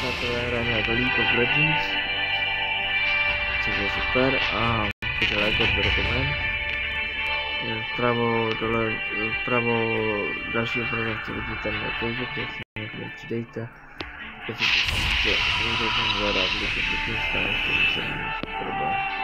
přátelé, hrajeme jako League of Legends, což je super a můžete lajkovat, bude koment. Vpravo, dole, vpravo další obrazovce vidíte můj Facebook, tak si mě přidejte. Pokud si jsem hledá, bude se všichni stane, že jsem problém.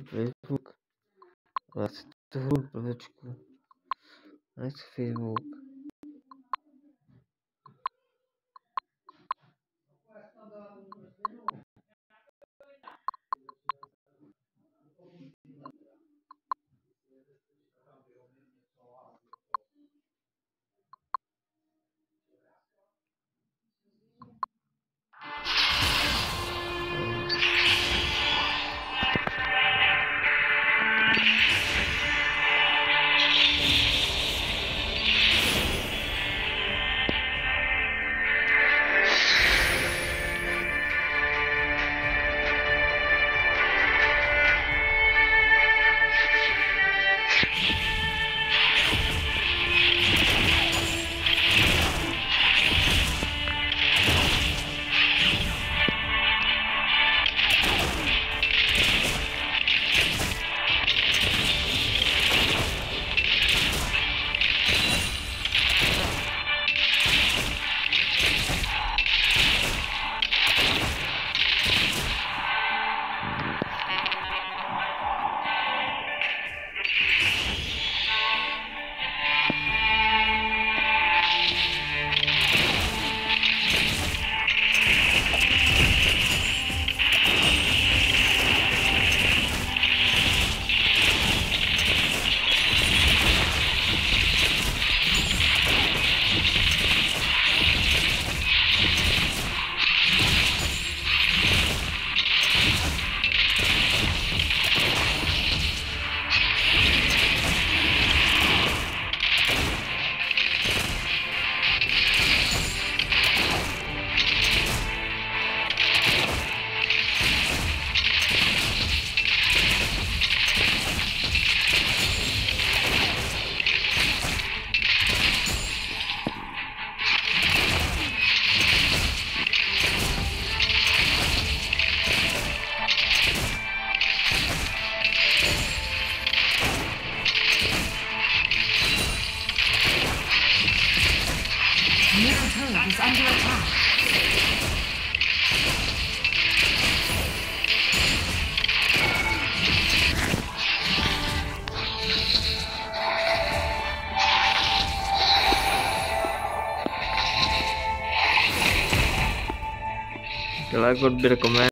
Facebook. To hru blbečku. Nechci Facebook. I would be of command.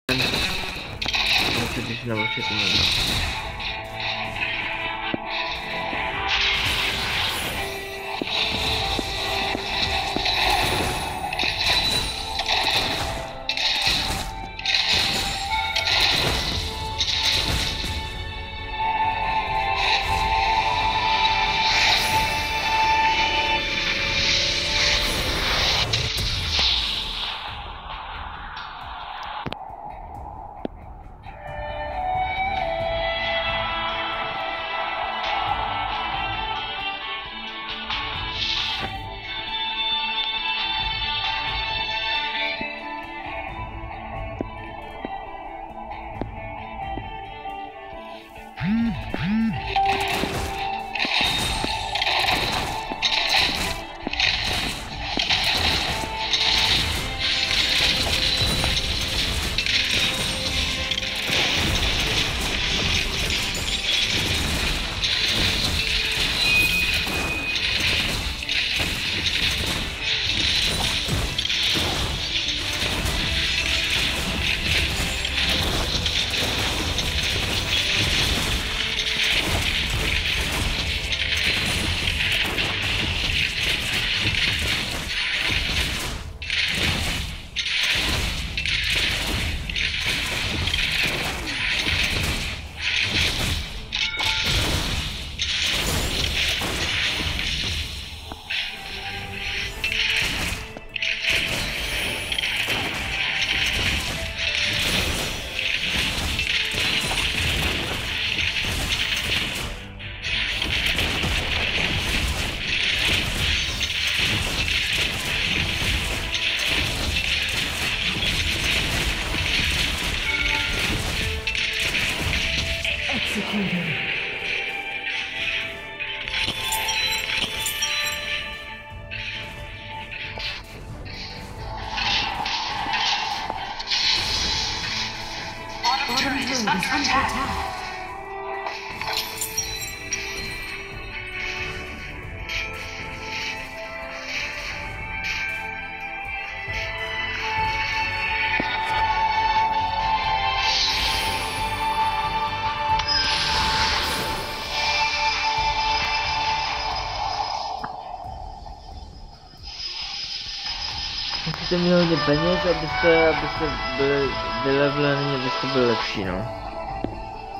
Byste měli hodně peněz, abyste, abyste byli vylevleni, abyste byli lepší, no.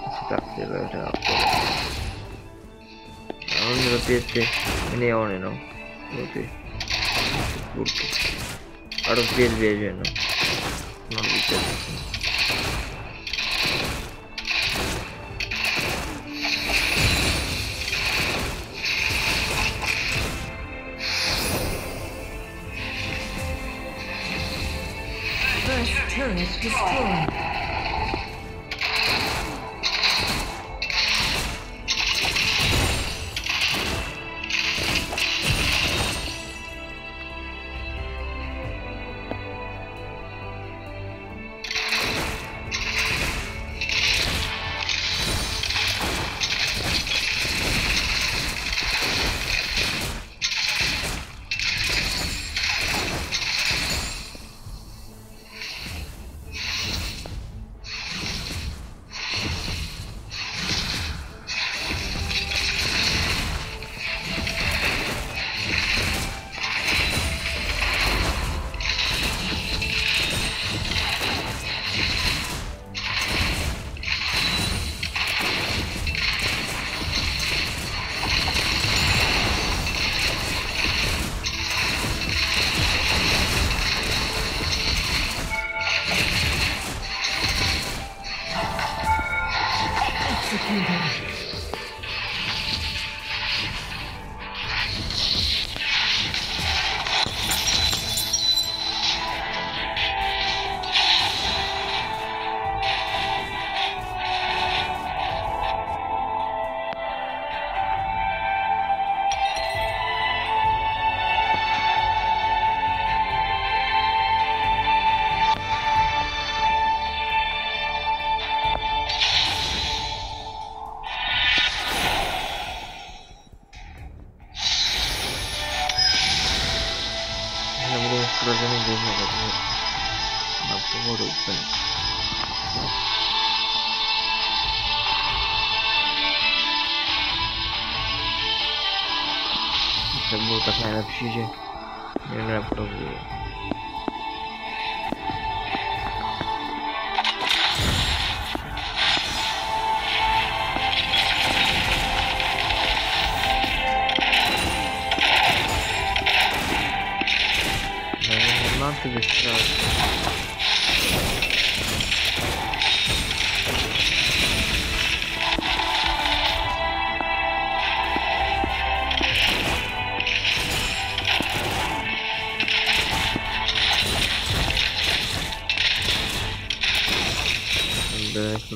Asi tak tyhle hře a to. A hlavně zapět ty miniony, no. No ty. kurky. A rozbět věže, no. No víte. Destroyed. вот такая вообще же. Я пробую. Надо выстрелить.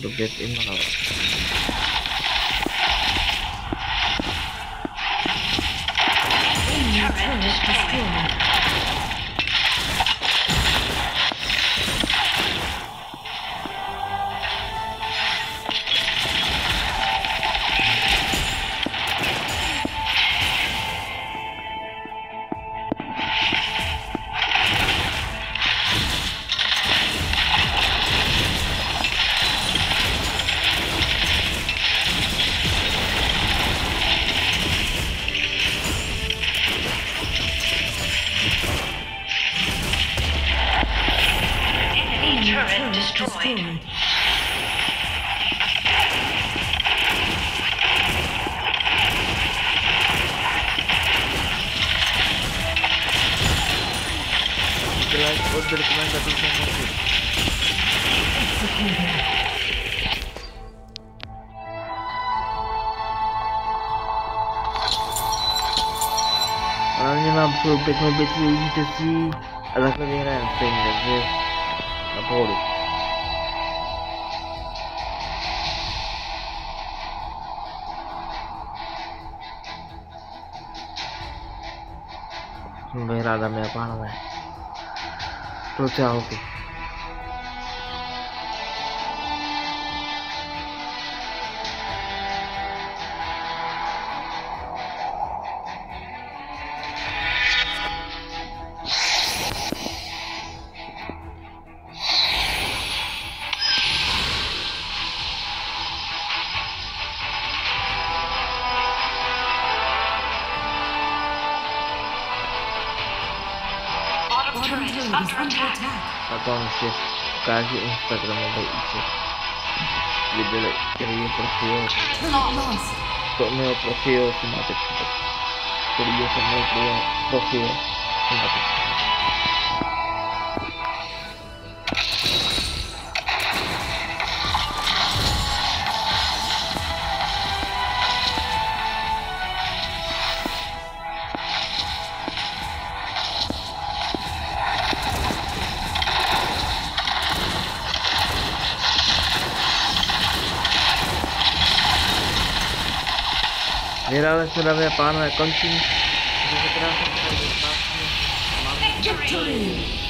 to get in Manila. Terus dari kemarin gak tulisnya Orang ini mampu back my back to you Ada kelihatan yang pengen gak sih Gak boleh तो चाहोगे i don't know if you instagram or not but it's like i'm going to profile come here profile come here profile come here profile profile Vyhráli se dámy a pánové, končím. Victory!